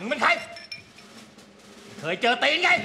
Minh Khang Thời chờ tiền ngay